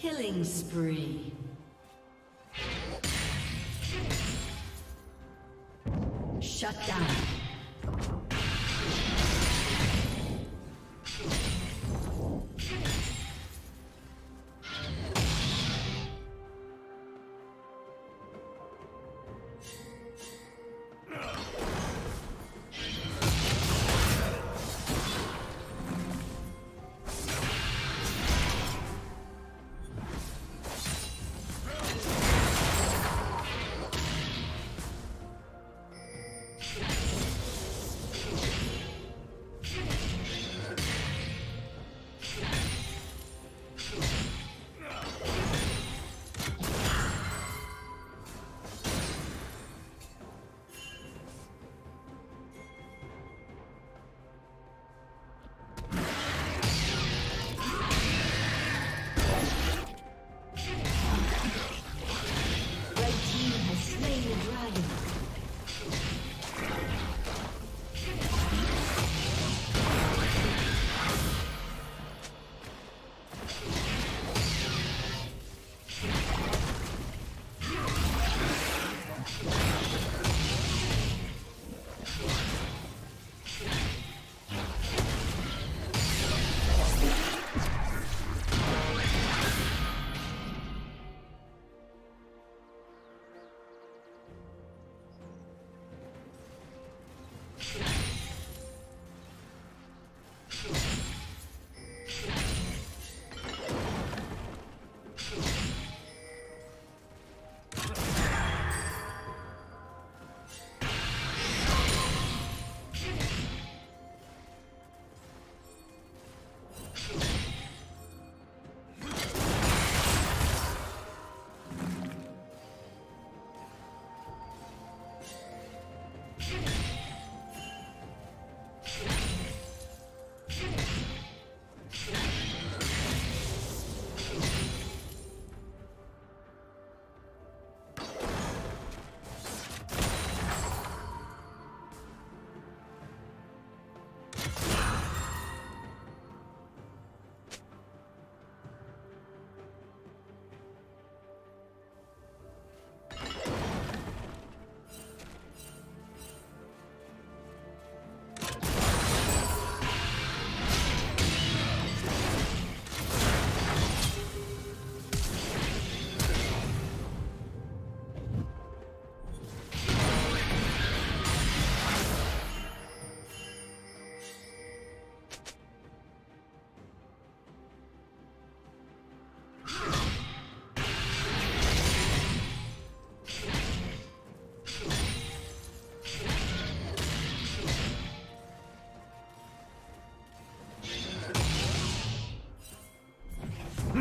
Killing spree.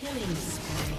Killing destroyed.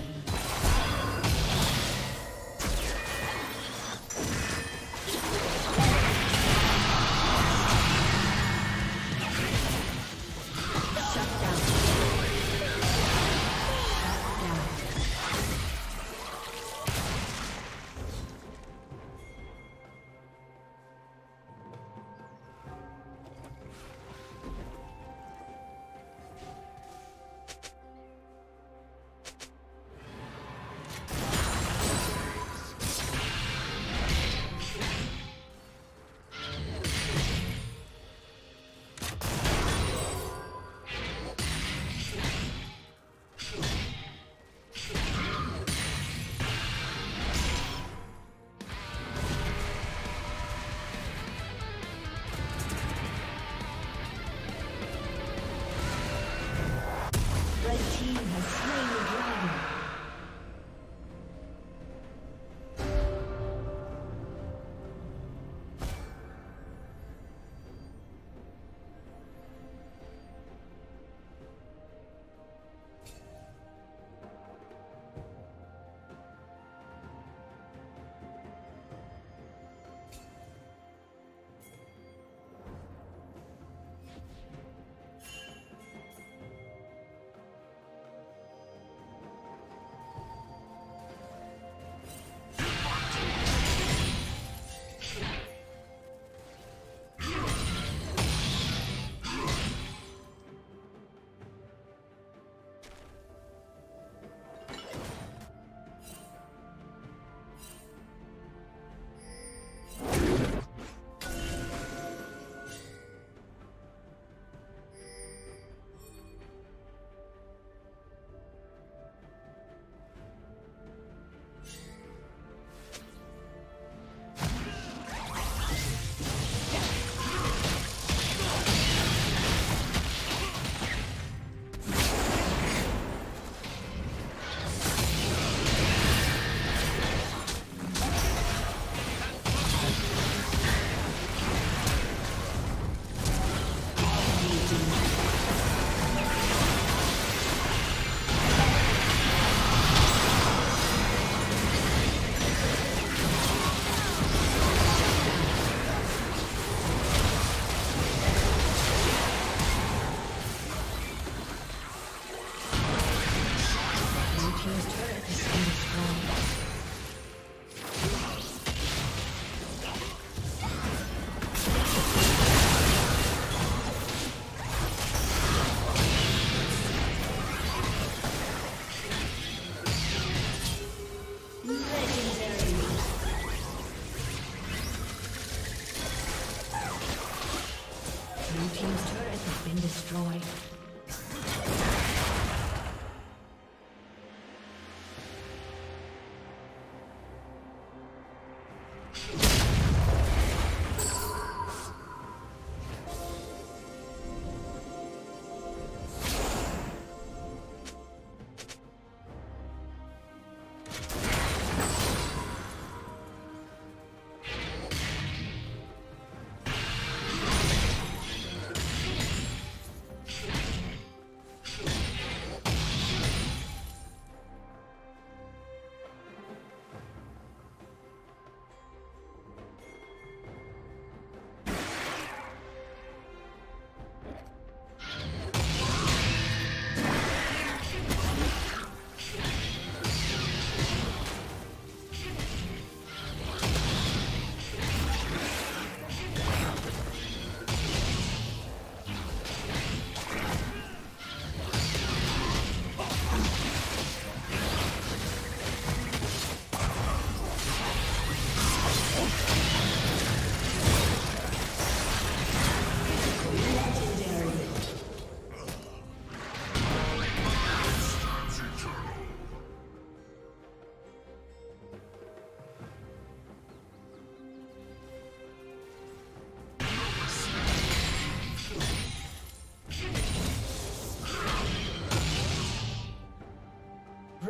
team's turret.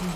Let